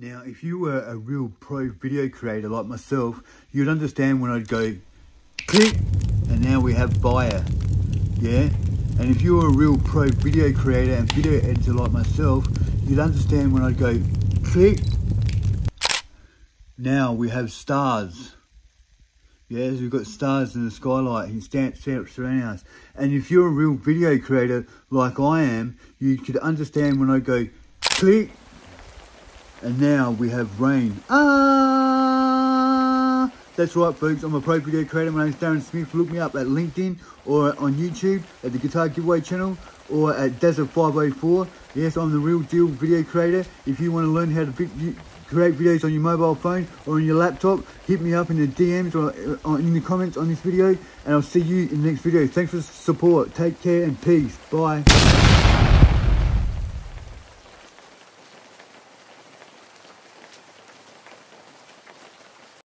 Now, if you were a real pro video creator like myself, you'd understand when I'd go click, and now we have buyer, yeah? And if you were a real pro video creator and video editor like myself, you'd understand when I'd go click, now we have stars. Yes, we've got stars in the skylight and stamps surrounding us. And if you're a real video creator like I am, you could understand when I go click, and now we have rain. Ah! That's right, folks. I'm a pro video creator. My name's Darren Smith. Look me up at LinkedIn or on YouTube at the Guitar Giveaway channel or at Desert 504. Yes, I'm the real deal video creator. If you want to learn how to create videos on your mobile phone or on your laptop, hit me up in the DMs or uh, in the comments on this video and I'll see you in the next video. Thanks for the support. Take care and peace. Bye.